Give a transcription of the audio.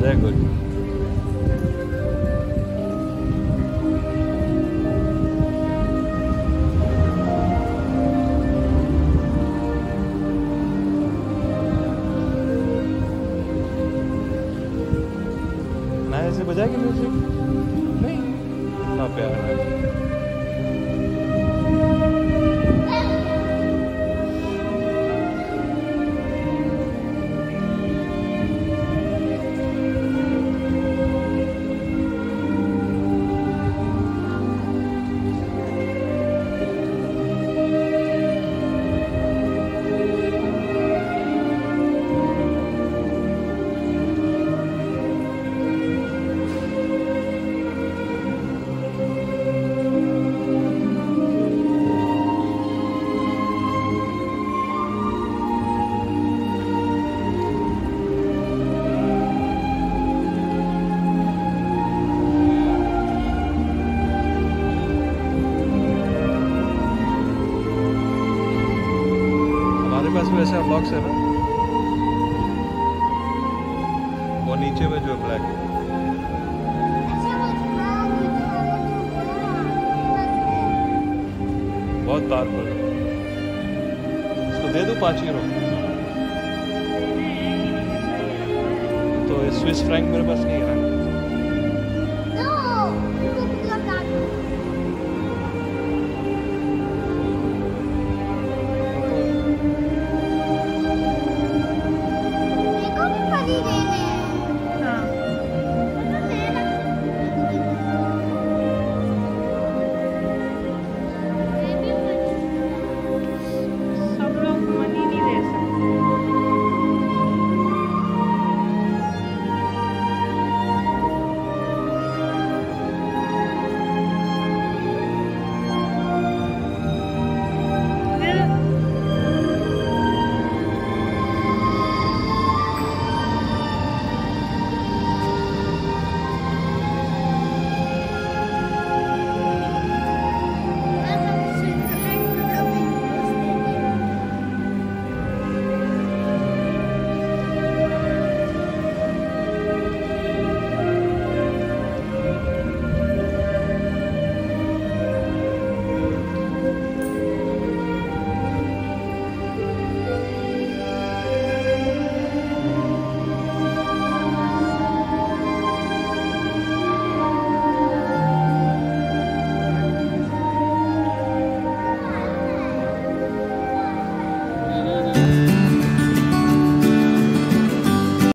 Sehr é Nice, but I can music. Me. Not bad. पास ऐसे blocks है ना। वो नीचे में जो ब्लैक बहुत पावरफुल है। इसको दे दो पाँच यूरो तो स्विस फ्रैंक मेरे पास नहीं है